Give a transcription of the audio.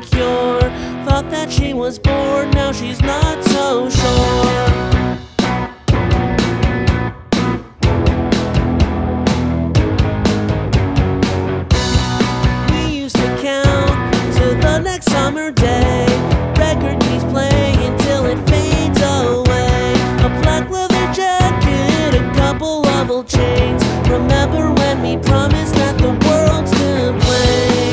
insecure. Thought that she was bored, now she's not so sure. summer day. Record keeps playing it fades away. A black leather jacket, a couple of old chains. Remember when we promised that the world's to blame?